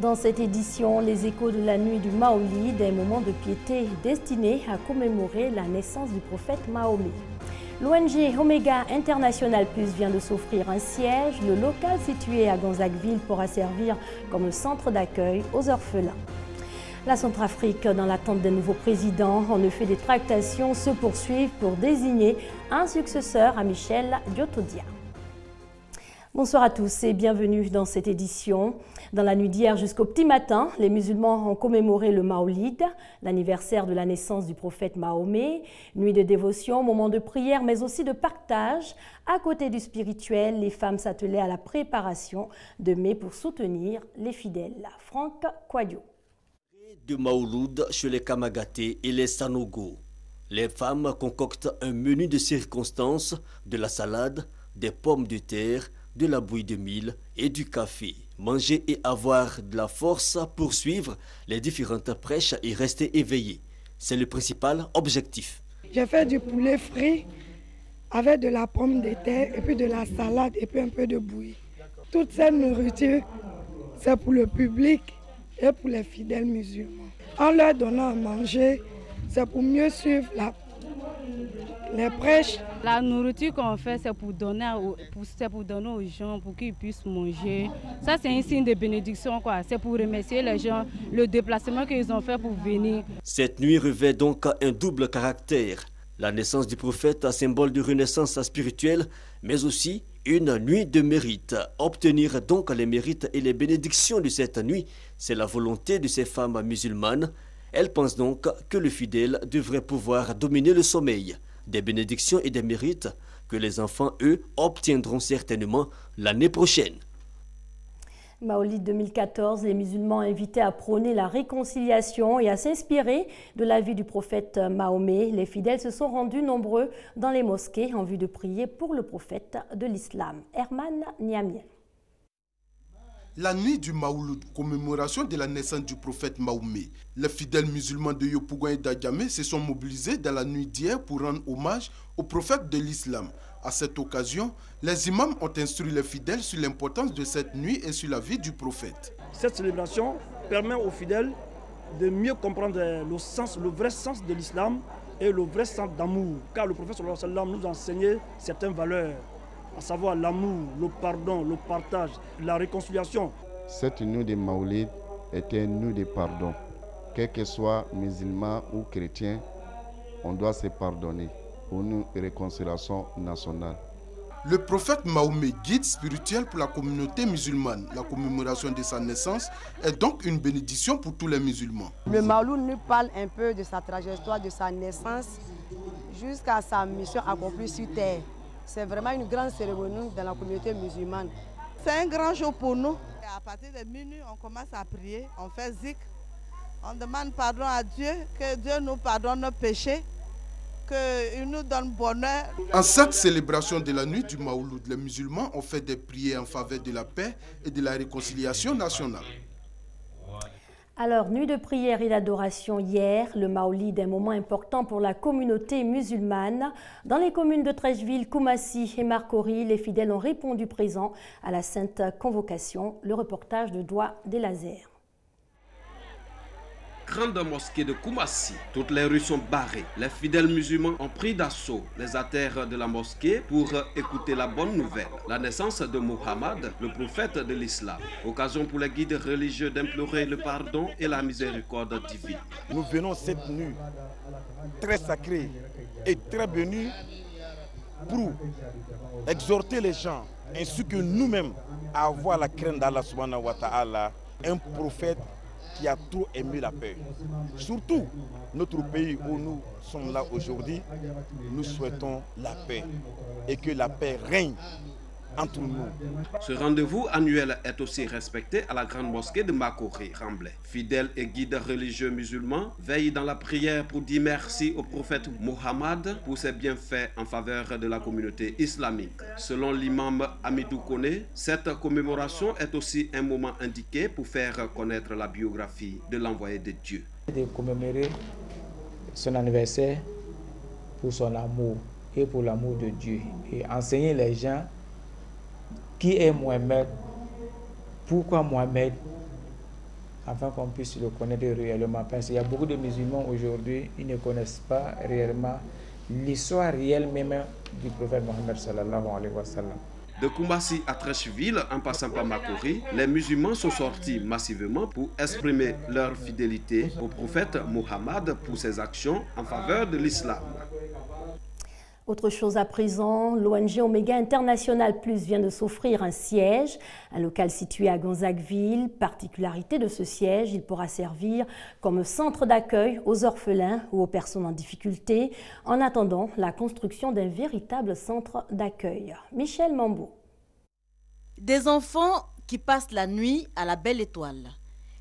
Dans cette édition, les échos de la nuit du Maolid, un moment de piété destiné à commémorer la naissance du prophète Mahomet. L'ONG Omega International Plus vient de s'offrir un siège. Le local situé à Gonzagueville pourra servir comme centre d'accueil aux orphelins. La Centrafrique, dans l'attente d'un nouveau président, en effet des tractations se poursuivent pour désigner un successeur à Michel Diotodia. Bonsoir à tous et bienvenue dans cette édition. Dans la nuit d'hier jusqu'au petit matin, les musulmans ont commémoré le Maolid, l'anniversaire de la naissance du prophète Mahomet. Nuit de dévotion, moment de prière, mais aussi de partage. À côté du spirituel, les femmes s'attelaient à la préparation de mai pour soutenir les fidèles. Franck Quadio. De Maouloud chez les Kamagaté et les Sanogo. Les femmes concoctent un menu de circonstances, de la salade, des pommes de terre, de la bouillie de mille et du café. Manger et avoir de la force pour suivre les différentes prêches et rester éveillé. C'est le principal objectif. J'ai fait du poulet frit avec de la pomme de terre et puis de la salade et puis un peu de bouillie. Toute cette nourriture, c'est pour le public et pour les fidèles musulmans. En leur donnant à manger, c'est pour mieux suivre la les prêches. La nourriture qu'on fait, c'est pour, donner aux, pour, donner aux gens, pour qu'ils puissent manger. Ça, c'est un signe de bénédiction. C'est pour remercier les gens, le déplacement qu'ils ont fait pour venir. Cette nuit revêt donc un double caractère. La naissance du prophète, symbole de renaissance spirituelle, mais aussi une nuit de mérite. Obtenir donc les mérites et les bénédictions de cette nuit, c'est la volonté de ces femmes musulmanes. Elles pensent donc que le fidèle devrait pouvoir dominer le sommeil des bénédictions et des mérites que les enfants, eux, obtiendront certainement l'année prochaine. Maolid 2014, les musulmans invités à prôner la réconciliation et à s'inspirer de la vie du prophète Mahomet. Les fidèles se sont rendus nombreux dans les mosquées en vue de prier pour le prophète de l'islam, Herman Niamien. La nuit du Maouloud, commémoration de la naissance du prophète Mahomet. Les fidèles musulmans de Yopougon et se sont mobilisés dans la nuit d'hier pour rendre hommage au prophète de l'islam. À cette occasion, les imams ont instruit les fidèles sur l'importance de cette nuit et sur la vie du prophète. Cette célébration permet aux fidèles de mieux comprendre le sens, le vrai sens de l'islam et le vrai sens d'amour. Car le prophète nous a enseigné certaines valeurs à savoir l'amour, le pardon, le partage, la réconciliation. Cette nuit de Maoulid est une nuit de pardon. Quel que soit musulman ou chrétien, on doit se pardonner pour une réconciliation nationale. Le prophète Mahomet, guide spirituel pour la communauté musulmane. La commémoration de sa naissance est donc une bénédiction pour tous les musulmans. Le Maouloud nous parle un peu de sa trajectoire, de sa naissance jusqu'à sa mission accomplie sur terre. C'est vraiment une grande cérémonie dans la communauté musulmane. C'est un grand jour pour nous. à partir de minuit, on commence à prier, on fait zik, on demande pardon à Dieu, que Dieu nous pardonne nos péchés, qu'il nous donne bonheur. En cette célébration de la nuit du Maouloud, les musulmans ont fait des prières en faveur de la paix et de la réconciliation nationale. Alors, nuit de prière et d'adoration hier, le Maolid est un moment important pour la communauté musulmane. Dans les communes de Trècheville, Koumassi et Marcory, les fidèles ont répondu présent à la sainte convocation. Le reportage de Doigt des Lasers grande mosquée de Koumassi. Toutes les rues sont barrées. Les fidèles musulmans ont pris d'assaut les artères de la mosquée pour écouter la bonne nouvelle, la naissance de Muhammad, le prophète de l'islam. Occasion pour les guides religieux d'implorer le pardon et la miséricorde divine. Nous venons cette nuit très sacrée et très bénie pour exhorter les gens ainsi que nous-mêmes à avoir la crainte d'Allah subhanahu wa ta'ala, un prophète qui a trop aimé la paix. Surtout notre pays où nous sommes là aujourd'hui, nous souhaitons la paix et que la paix règne entre nous. Ce rendez-vous annuel est aussi respecté à la grande mosquée de Makori, Ramblay. Fidèles et guides religieux musulmans veillent dans la prière pour dire merci au prophète Mohammed pour ses bienfaits en faveur de la communauté islamique. Selon l'imam Amidou Kone, cette commémoration est aussi un moment indiqué pour faire connaître la biographie de l'envoyé de Dieu. De commémorer son anniversaire pour son amour et pour l'amour de Dieu et enseigner les gens qui est Mohamed? Pourquoi Mohamed? Afin qu'on puisse le connaître réellement. Parce qu'il y a beaucoup de musulmans aujourd'hui, ils ne connaissent pas réellement l'histoire réelle même du prophète Mohammed sallallahu alayhi wa sallam. De Kumbasi à Trècheville, en passant par Makori, les musulmans sont sortis massivement pour exprimer leur fidélité au prophète Mohammed pour ses actions en faveur de l'islam. Autre chose à présent, l'ONG Omega International Plus vient de s'offrir un siège, un local situé à Gonzagueville. Particularité de ce siège, il pourra servir comme centre d'accueil aux orphelins ou aux personnes en difficulté, en attendant la construction d'un véritable centre d'accueil. Michel Mambo. Des enfants qui passent la nuit à la belle étoile.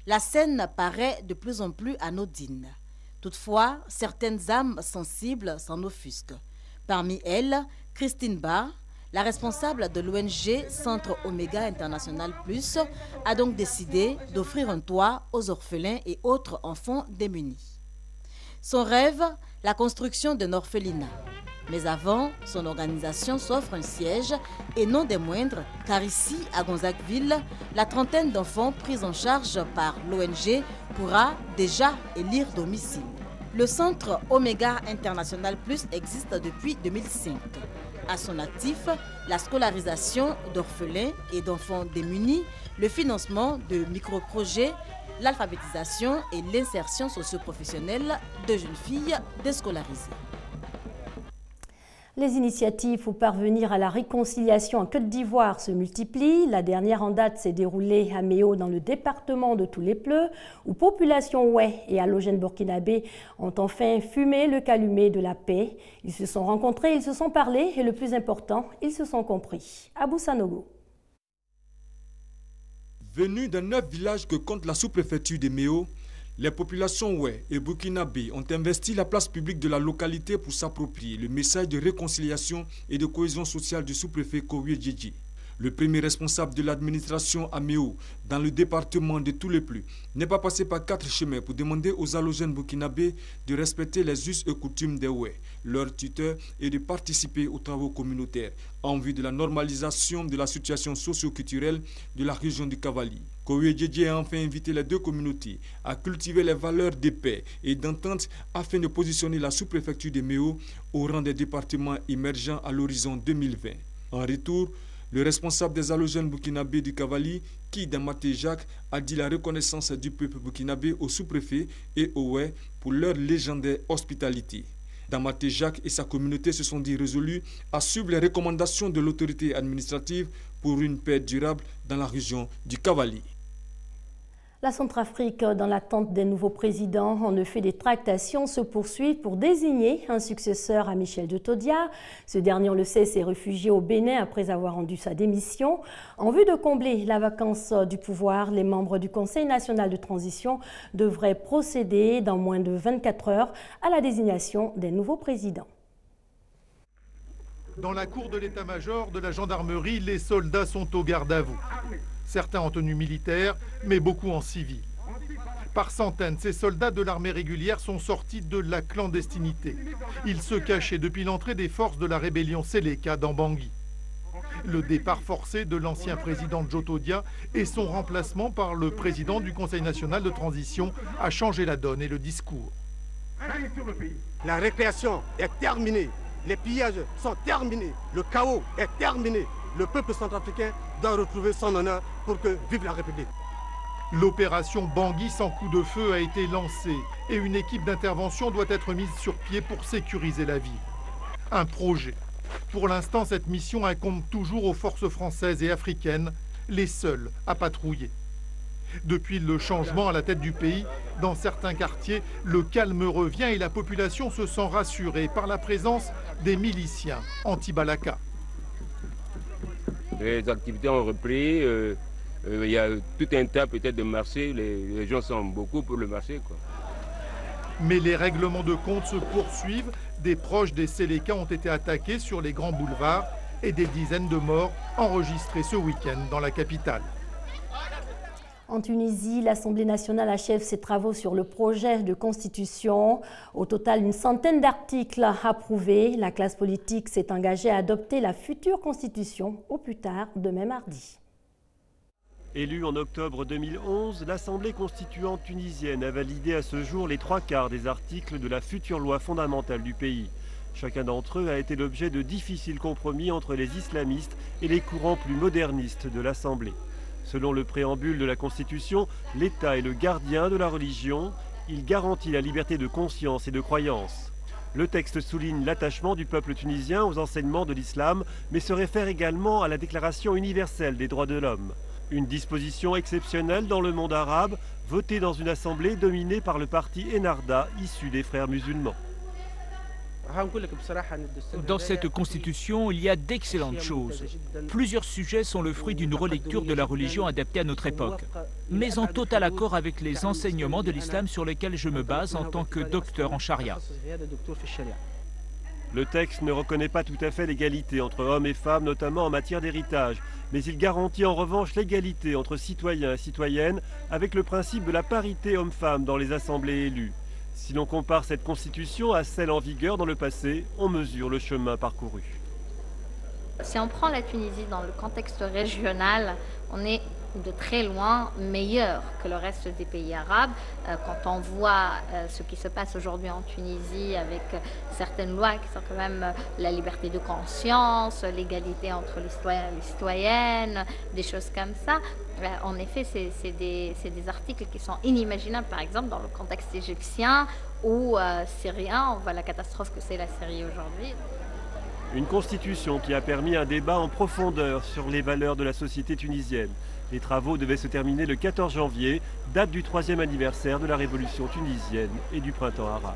La scène paraît de plus en plus anodine. Toutefois, certaines âmes sensibles s'en offusquent. Parmi elles, Christine Barr, la responsable de l'ONG Centre Omega International Plus, a donc décidé d'offrir un toit aux orphelins et autres enfants démunis. Son rêve, la construction d'un orphelinat. Mais avant, son organisation s'offre un siège, et non des moindres, car ici, à Gonzagueville, la trentaine d'enfants pris en charge par l'ONG pourra déjà élire domicile. Le centre Omega International Plus existe depuis 2005. À son actif, la scolarisation d'orphelins et d'enfants démunis, le financement de micro-projets, l'alphabétisation et l'insertion socio-professionnelle de jeunes filles déscolarisées. Les initiatives pour parvenir à la réconciliation en Côte d'Ivoire se multiplient. La dernière en date s'est déroulée à Méo dans le département de tous les pleux, où population Ouai et halogène burkinabé ont enfin fumé le calumet de la paix. Ils se sont rencontrés, ils se sont parlé et le plus important, ils se sont compris. Abou Sanogo. Venus d'un neuf village que compte la sous-préfecture de Méo, les populations Oué et Burkinabé ont investi la place publique de la localité pour s'approprier le message de réconciliation et de cohésion sociale du sous-préfet Kouye Djidji. Le premier responsable de l'administration à dans le département de tous les plus, n'est pas passé par quatre chemins pour demander aux halogènes burkinabés de respecter les us et coutumes des Oué, leurs tuteurs, et de participer aux travaux communautaires en vue de la normalisation de la situation socio-culturelle de la région du Cavali. Kouye Djedje a enfin invité les deux communautés à cultiver les valeurs de paix et d'entente afin de positionner la sous-préfecture de Méo au rang des départements émergents à l'horizon 2020. En retour, le responsable des halogènes burkinabés du Cavali, qui Damaté Jacques, a dit la reconnaissance du peuple burkinabé au sous-préfet et au Ouai pour leur légendaire hospitalité. Damaté Jacques et sa communauté se sont dit résolus à suivre les recommandations de l'autorité administrative pour une paix durable dans la région du Cavali. La Centrafrique, dans l'attente des nouveaux présidents, en effet des tractations se poursuivent pour désigner un successeur à Michel de Todia. Ce dernier, on le sait, s'est réfugié au Bénin après avoir rendu sa démission. En vue de combler la vacance du pouvoir, les membres du Conseil national de transition devraient procéder dans moins de 24 heures à la désignation des nouveaux présidents. Dans la cour de l'état-major de la gendarmerie, les soldats sont au garde à vous certains en tenue militaire, mais beaucoup en civil. Par centaines, ces soldats de l'armée régulière sont sortis de la clandestinité. Ils se cachaient depuis l'entrée des forces de la rébellion Seleka dans Bangui. Le départ forcé de l'ancien président Jotodia et son remplacement par le président du Conseil national de transition a changé la donne et le discours. La récréation est terminée, les pillages sont terminés, le chaos est terminé. Le peuple centrafricain doit retrouver son honneur pour que vive la République. L'opération Bangui sans coup de feu a été lancée et une équipe d'intervention doit être mise sur pied pour sécuriser la ville. Un projet. Pour l'instant, cette mission incombe toujours aux forces françaises et africaines, les seules à patrouiller. Depuis le changement à la tête du pays, dans certains quartiers, le calme revient et la population se sent rassurée par la présence des miliciens anti-Balaka. Les activités ont repris. Euh, euh, il y a tout un tas peut-être de marchés. Les, gens sont beaucoup pour le marché. Mais les règlements de compte se poursuivent. Des proches des Séléka ont été attaqués sur les grands boulevards et des dizaines de morts enregistrés ce week-end dans la capitale. En Tunisie, l'Assemblée nationale achève ses travaux sur le projet de constitution. Au total, une centaine d'articles approuvés. La classe politique s'est engagée à adopter la future constitution au plus tard demain mardi. Élue en octobre 2011, l'Assemblée constituante tunisienne a validé à ce jour les trois quarts des articles de la future loi fondamentale du pays. Chacun d'entre eux a été l'objet de difficiles compromis entre les islamistes et les courants plus modernistes de l'Assemblée. Selon le préambule de la Constitution, l'État est le gardien de la religion, il garantit la liberté de conscience et de croyance. Le texte souligne l'attachement du peuple tunisien aux enseignements de l'islam, mais se réfère également à la Déclaration universelle des droits de l'homme. Une disposition exceptionnelle dans le monde arabe, votée dans une assemblée dominée par le parti Enarda, issu des frères musulmans. Dans cette constitution, il y a d'excellentes choses. Plusieurs sujets sont le fruit d'une relecture de la religion adaptée à notre époque, mais en total accord avec les enseignements de l'islam sur lesquels je me base en tant que docteur en charia. Le texte ne reconnaît pas tout à fait l'égalité entre hommes et femmes, notamment en matière d'héritage, mais il garantit en revanche l'égalité entre citoyens et citoyennes avec le principe de la parité homme-femme dans les assemblées élues. Si l'on compare cette constitution à celle en vigueur dans le passé, on mesure le chemin parcouru. Si on prend la Tunisie dans le contexte régional, on est de très loin meilleur que le reste des pays arabes. Euh, quand on voit euh, ce qui se passe aujourd'hui en Tunisie avec euh, certaines lois qui sont quand même la liberté de conscience, l'égalité entre les citoyens et les citoyennes, des choses comme ça, en effet, c'est des, des, articles qui sont inimaginables, par exemple, dans le contexte égyptien ou syrien. On voit la catastrophe que c'est la Syrie aujourd'hui. Une constitution qui a permis un débat en profondeur sur les valeurs de la société tunisienne. Les travaux devaient se terminer le 14 janvier, date du troisième anniversaire de la révolution tunisienne et du printemps arabe.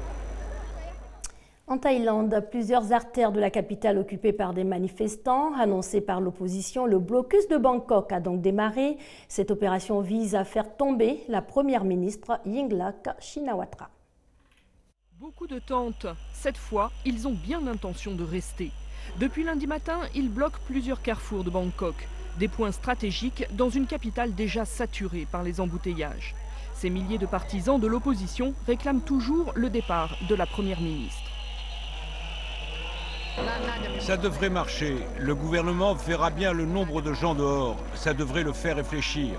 En Thaïlande, plusieurs artères de la capitale occupées par des manifestants, annoncées par l'opposition, le blocus de Bangkok a donc démarré. Cette opération vise à faire tomber la première ministre Yingluck Shinawatra. Beaucoup de tentes. Cette fois, ils ont bien l'intention de rester. Depuis lundi matin, ils bloquent plusieurs carrefours de Bangkok. Des points stratégiques dans une capitale déjà saturée par les embouteillages. Ces milliers de partisans de l'opposition réclament toujours le départ de la Première ministre. Ça devrait marcher. Le gouvernement verra bien le nombre de gens dehors. Ça devrait le faire réfléchir.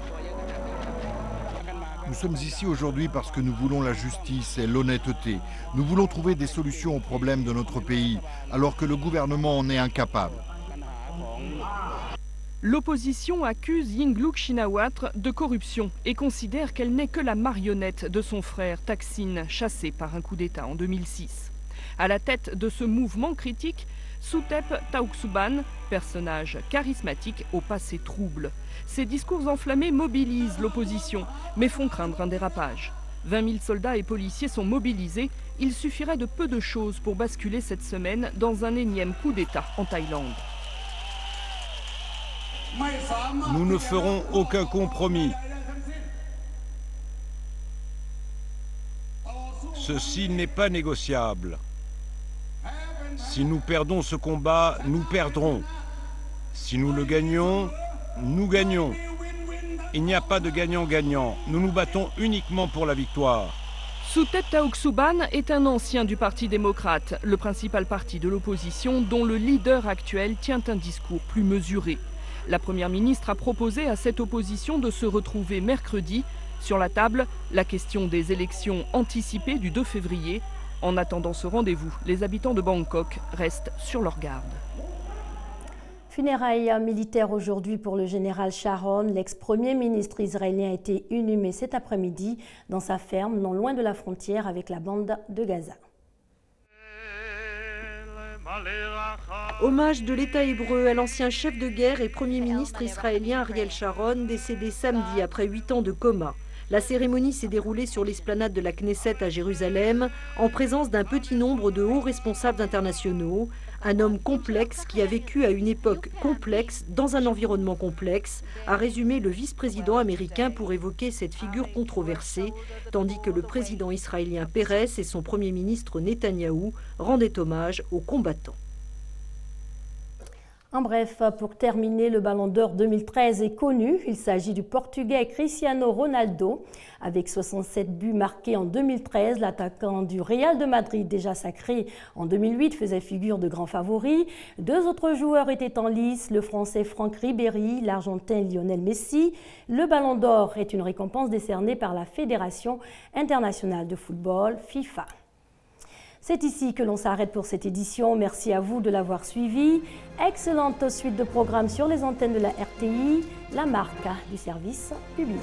Nous sommes ici aujourd'hui parce que nous voulons la justice et l'honnêteté. Nous voulons trouver des solutions aux problèmes de notre pays, alors que le gouvernement en est incapable. L'opposition accuse Yingluck Shinawatra de corruption et considère qu'elle n'est que la marionnette de son frère Taksin, chassé par un coup d'État en 2006. À la tête de ce mouvement critique, Soutep Tauksuban, personnage charismatique au passé trouble. Ses discours enflammés mobilisent l'opposition, mais font craindre un dérapage. 20 000 soldats et policiers sont mobilisés. Il suffirait de peu de choses pour basculer cette semaine dans un énième coup d'État en Thaïlande. Nous ne ferons aucun compromis. Ceci n'est pas négociable. Si nous perdons ce combat, nous perdrons. Si nous le gagnons, nous gagnons. Il n'y a pas de gagnant-gagnant. Nous nous battons uniquement pour la victoire. Soutet Taouksuban est un ancien du Parti démocrate, le principal parti de l'opposition dont le leader actuel tient un discours plus mesuré. La Première ministre a proposé à cette opposition de se retrouver mercredi. Sur la table, la question des élections anticipées du 2 février. En attendant ce rendez-vous, les habitants de Bangkok restent sur leur garde. Funérailles militaires aujourd'hui pour le général Sharon. L'ex-premier ministre israélien a été inhumé cet après-midi dans sa ferme non loin de la frontière avec la bande de Gaza. Hommage de l'État hébreu à l'ancien chef de guerre et Premier ministre israélien Ariel Sharon, décédé samedi après huit ans de coma. La cérémonie s'est déroulée sur l'esplanade de la Knesset à Jérusalem, en présence d'un petit nombre de hauts responsables internationaux. Un homme complexe qui a vécu à une époque complexe, dans un environnement complexe, a résumé le vice-président américain pour évoquer cette figure controversée, tandis que le président israélien Pérez et son premier ministre Netanyahou rendaient hommage aux combattants. En bref, pour terminer, le Ballon d'Or 2013 est connu. Il s'agit du Portugais Cristiano Ronaldo. Avec 67 buts marqués en 2013, l'attaquant du Real de Madrid, déjà sacré en 2008, faisait figure de grand favori. Deux autres joueurs étaient en lice, le Français Franck Ribéry, l'Argentin Lionel Messi. Le Ballon d'Or est une récompense décernée par la Fédération internationale de football, FIFA. C'est ici que l'on s'arrête pour cette édition. Merci à vous de l'avoir suivi. Excellente suite de programmes sur les antennes de la RTI, la marque du service public.